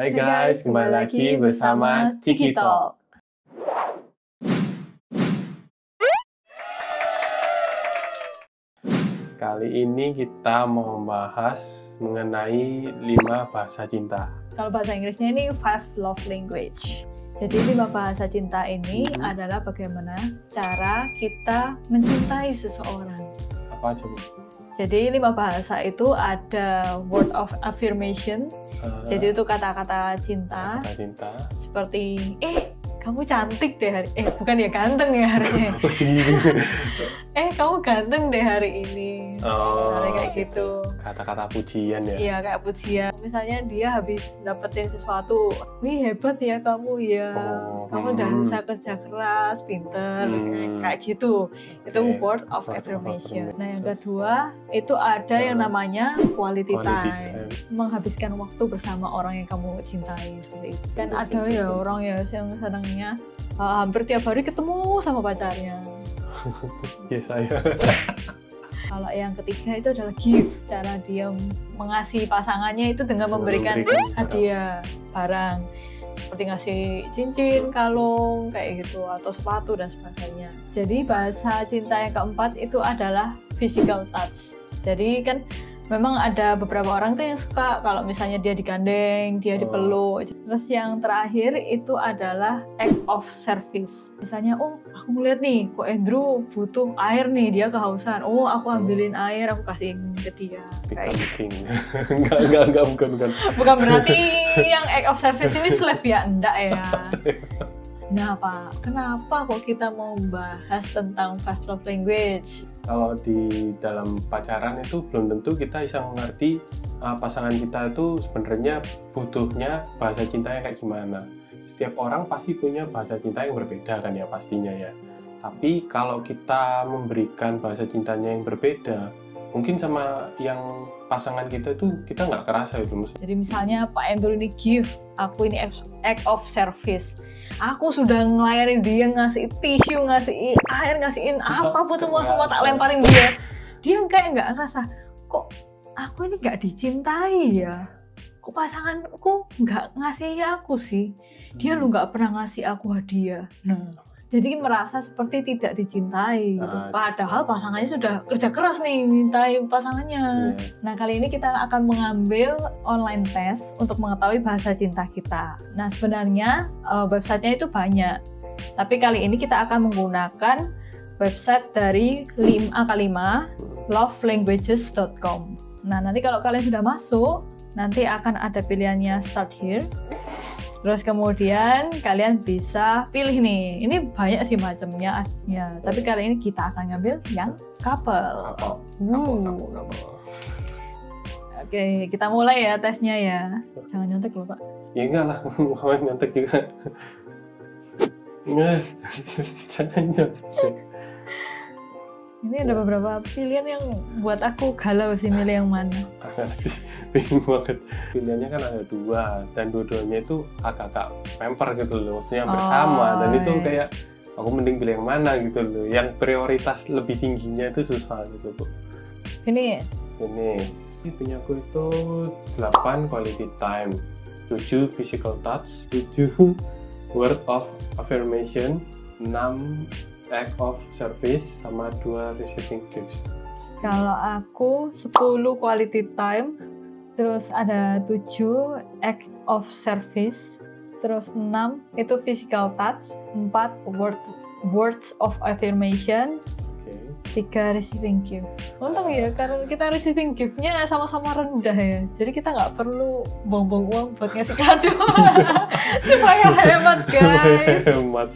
Hai guys, kembali lagi bersama Ciki Talk. Kali ini kita mau membahas mengenai lima bahasa cinta. Kalau bahasa Inggrisnya ini five love language. Jadi lima bahasa cinta ini Mhm. adalah bagaimana cara kita mencintai seseorang. Apa aja? Jadi lima bahasa itu ada word of affirmation. Eh, Jadi itu kata-kata cinta kata cinta. seperti eh kamu cantik deh hari eh bukan ya ganteng ya harusnya. Oh, eh kamu ganteng deh hari ini. Oh, Misalnya kayak gitu. Kata-kata pujian ya. Iya kayak pujian. Misalnya dia habis dapetin sesuatu, wih hebat ya kamu ya, Oh, kamu udah hmm. bisa kerja keras, pinter, Hmm. kayak gitu. Itu Oke. word of affirmation. Nah yang kedua itu ada yang namanya quality, Quality time. time. menghabiskan waktu bersama orang yang kamu cintai seperti itu. Kan ada ya orang ya yang senangnya uh, hampir tiap hari ketemu sama pacarnya. Ya saya. Kalau yang ketiga itu adalah gift, cara dia mengasihi pasangannya itu dengan memberikan hadiah barang seperti ngasih cincin, kalung kayak gitu atau sepatu dan sebagainya. Jadi bahasa cinta yang keempat itu adalah physical touch. Jadi kan memang ada beberapa orang tuh yang suka kalau misalnya dia digandeng, dia Oh. dipeluk. Terus yang terakhir itu adalah act of service. Misalnya, oh aku ngeliat nih, kok Andrew butuh air nih, dia kehausan. Oh aku ambilin air, aku kasihin ke dia. Kayak Become king. enggak, enggak, enggak, bukan, bukan. Bukan berarti yang act of service ini slave ya, enggak ya. Nah Pak, kenapa kok kita mau membahas tentang five love language? Kalau di dalam pacaran itu belum tentu kita bisa mengerti uh, pasangan kita itu sebenarnya butuhnya bahasa cintanya kayak gimana. Setiap orang pasti punya bahasa cinta yang berbeda kan ya pastinya ya. Tapi kalau kita memberikan bahasa cintanya yang berbeda, mungkin sama yang pasangan kita itu kita nggak kerasa itu. Jadi misalnya Pak Andrew ini give, aku ini act of service. Aku sudah ngelayarin dia, ngasih tisu, ngasih air, ngasihin apa pun semua semua tak lemparin dia. Dia kayak nggak ngerasa kok aku ini nggak dicintai ya. Kok pasanganku nggak ngasih aku sih. Dia lu nggak pernah ngasih aku hadiah. Nah, jadi merasa seperti tidak dicintai. gitu. Ah, Padahal pasangannya sudah kerja keras nih mintai pasangannya. Iya. Nah, kali ini kita akan mengambil online test untuk mengetahui bahasa cinta kita. Nah, sebenarnya uh, websitenya itu banyak. Tapi kali ini kita akan menggunakan website dari 5 angka 5 lovelanguages.com. Nah, nanti kalau kalian sudah masuk, nanti akan ada pilihannya start here. Terus kemudian kalian bisa pilih nih. Ini banyak sih macamnya. Ya, tapi kali ini kita akan ngambil yang couple. Kapal. Oke, kita mulai ya tesnya ya. Jangan nyontek loh, Pak. Ya enggak lah, mau nyontek juga. Jangan nyontek. Ini ada beberapa pilihan yang buat aku galau sih milih yang mana. Bingung banget. Pilihannya kan ada dua, dan dua-duanya itu agak-agak pamper gitu loh, maksudnya Oh, bersama. Dan itu iya. kayak, aku mending pilih yang mana gitu loh. Yang prioritas lebih tingginya itu susah gitu, Bu. Ini. Ini punya aku itu 8 quality time, 7 physical touch, 7 word of affirmation, 6 act of service, sama 2 receiving gifts. kalau aku 10 quality time, terus ada 7 act of service, terus 6 itu physical touch, 4 word, words of affirmation, tiga receiving gift. Untung ya karena kita receiving giftnya sama-sama rendah ya, jadi kita nggak perlu buang-buang uang buat ngasih kado supaya hemat guys. Hemat.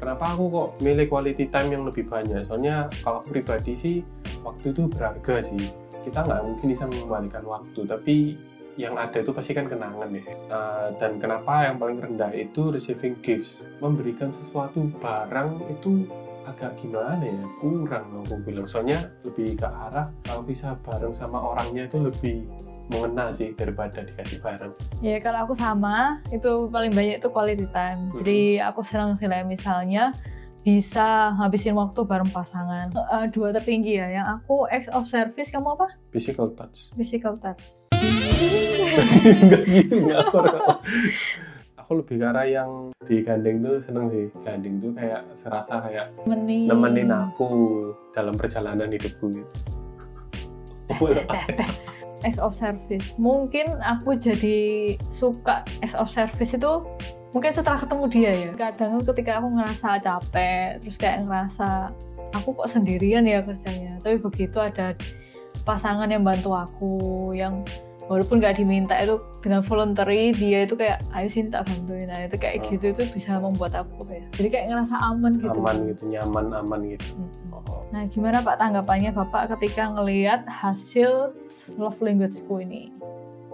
Kenapa aku kok milih quality time yang lebih banyak? Soalnya kalau pribadi sih waktu itu berharga sih. Kita nggak mungkin bisa mengembalikan waktu, tapi yang ada itu pasti kan kenangan ya. Eh, dan kenapa yang paling rendah itu receiving gifts, memberikan sesuatu barang itu agak gimana ya kurang aku bilang soalnya lebih ke arah kalau bisa bareng sama orangnya itu lebih mengena sih daripada dikasih barang Ya kalau aku sama itu paling banyak itu quality time. Jadi aku senang sih lah misalnya bisa ngabisin waktu bareng pasangan. Eh, dua tertinggi ya. Yang aku acts of service kamu apa? physical touch Physical touch. Enggak gitu, enggak aku. Aku lebih ke arah yang digandeng tuh seneng sih. Gandeng tuh kayak serasa kayak Meni. nemenin aku dalam perjalanan hidupku gitu. Acts of service. Mungkin aku jadi suka acts of service itu mungkin setelah ketemu dia ya. Kadang ketika aku ngerasa capek, terus kayak ngerasa aku kok sendirian ya kerjanya. Tapi begitu ada pasangan yang bantu aku, yang walaupun nggak diminta itu dengan voluntary dia itu kayak ayo sini tak bantuin nah itu kayak Oh. gitu itu bisa membuat aku kayak jadi kayak ngerasa aman gitu Aman gitu, nyaman, aman gitu. Mm-mm. Oh. Nah, gimana Pak tanggapannya Bapak ketika ngelihat hasil love language-ku ini?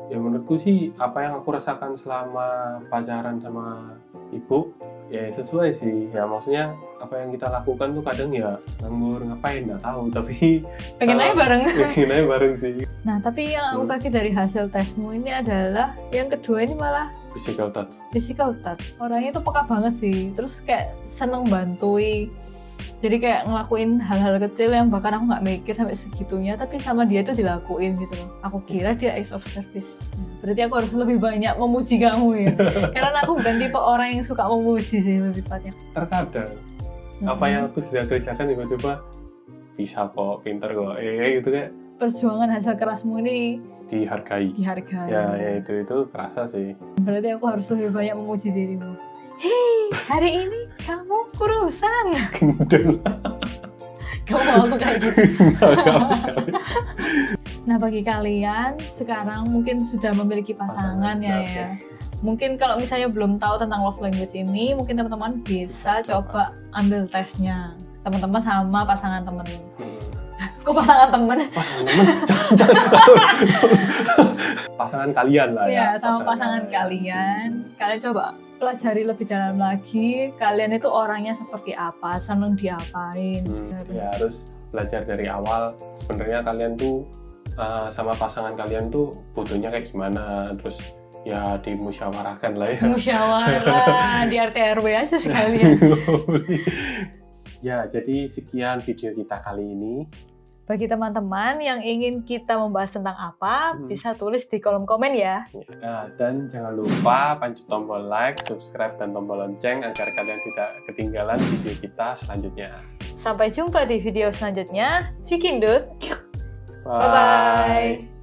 Ya menurutku sih apa yang aku rasakan selama pacaran sama ibu ya sesuai sih. Ya maksudnya apa yang kita lakukan tuh kadang ya nganggur ngapain nggak tahu tapi Pengen aja bareng. ingin aja bareng sih. Nah, tapi yang aku Hmm. kaget dari hasil tesmu ini adalah yang kedua ini malah Physical touch. physical touch. Orangnya tuh peka banget sih. Terus kayak seneng bantui. Jadi kayak ngelakuin hal-hal kecil yang bahkan aku nggak mikir sampai segitunya, tapi sama dia itu dilakuin gitu loh. Aku kira dia acts of service. Berarti aku harus lebih banyak memuji kamu ya. Karena aku bukan tipe orang yang suka memuji sih lebih tepatnya. Terkadang apa Mm-mm. yang aku sudah kerjakan tiba-tiba bisa kok, pinter kok, eh gitu kayak perjuangan hasil kerasmu ini dihargai. dihargai. Ya, ya itu itu kerasa sih. Berarti aku harus lebih banyak memuji dirimu. Hei, hari ini kamu kurusan. Gendeng. Kamu mau aku kayak gitu. Nah, bagi kalian sekarang mungkin sudah memiliki pasangan, ya ya. Mungkin kalau misalnya belum tahu tentang love language ini, mungkin teman-teman bisa coba ambil tesnya. Teman-teman sama pasangan temen. Hmm. Kok pasangan temen? pasangan temen jangan jangan pasangan kalian lah ya Iya, sama pasangan kalian. Kalian coba pelajari lebih dalam lagi. Kalian itu orangnya seperti apa, seneng diapain. Hmm, ya harus belajar dari awal sebenarnya kalian tuh uh, sama pasangan kalian tuh butuhnya kayak gimana terus ya dimusyawarahkan lah ya Musyawarah di RT RW aja sekalian. ya jadi sekian video kita kali ini Bagi teman-teman yang ingin kita membahas tentang apa, Hmm. bisa tulis di kolom komen ya. Nah, dan jangan lupa pancet tombol like, subscribe, dan tombol lonceng agar kalian tidak ketinggalan video kita selanjutnya. Sampai jumpa di video selanjutnya. Cikindut. Bye. Bye-bye.